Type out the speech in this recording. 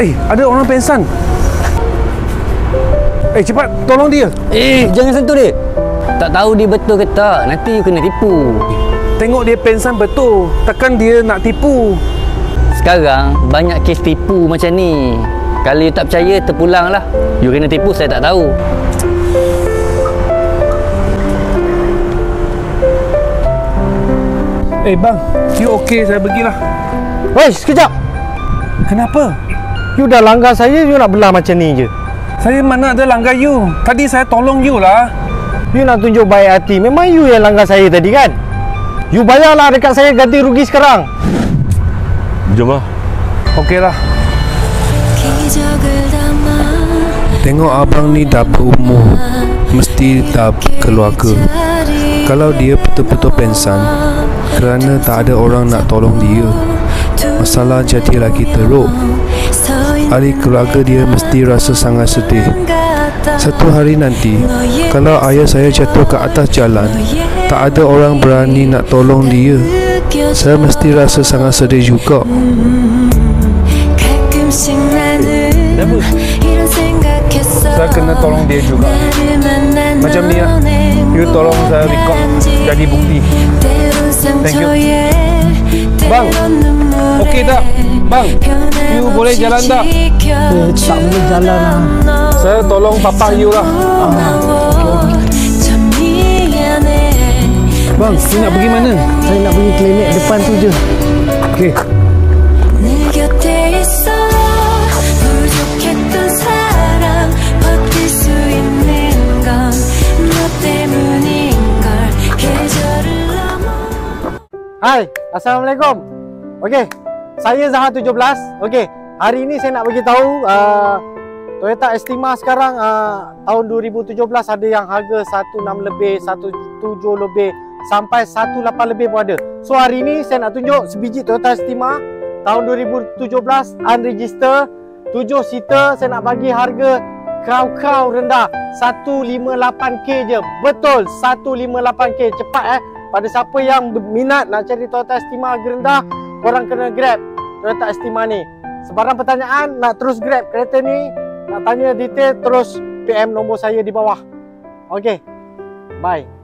Eh, ada orang pengsan. Eh, cepat tolong dia. Eh, jangan sentuh dia. Tak tahu dia betul ke tak. Nanti you kena tipu. Tengok dia pengsan betul. Takkan dia nak tipu. Sekarang banyak kes tipu macam ni. Kalau you tak percaya, terpulanglah. You kena tipu, saya tak tahu. Eh, bang. You okey, saya pergilah. Wei, sekejap. Kenapa? You dah langgar saya You nak belah macam ni je. Saya mana ada langgar you. Tadi saya tolong you lah. You nak tunjuk baik hati. Memang you yang langgar saya tadi kan? You bayarlah dekat saya Ganti rugi sekarang. Jom lah. Okey lah. Tengok abang ni dah berumur Mesti dah keluarga. Kalau dia betul-betul pensan Kerana tak ada orang nak tolong dia Masalah jadi lagi teruk ahli keluarga dia mesti rasa sangat sedih. Satu hari nanti Kalau ayah saya jatuh ke atas jalan Tak ada orang berani nak tolong dia Saya mesti rasa sangat sedih juga. Saya kena tolong dia juga. Macam ni lah. You tolong saya record Jadi bukti. Thank you. Bang okey tak? Bang, you boleh jalan tak? Eh, tak boleh jalan lah. Saya tolong papa you lah. Bang, you nak pergi mana? Saya nak pergi klinik depan tu je. Okey. Hai, Assalamualaikum. Okey, saya Zahar 17. Okey, hari ini saya nak bagi tahu uh, Toyota Estima sekarang uh, tahun 2017 ada yang harga 16 lebih, 17 lebih sampai 18 lebih pun ada. So hari ini saya nak tunjuk sebiji Toyota Estima tahun 2017 unregister 7 seater saya nak bagi harga kau-kau rendah 158k je. Betul, 158k cepat eh. Pada siapa yang berminat nak cari Toyota Estima harga rendah, korang kena grab Toyota Estima ni. Sebarang pertanyaan nak terus grab kereta ni, nak tanya detail terus PM nombor saya di bawah. Okey. Bye.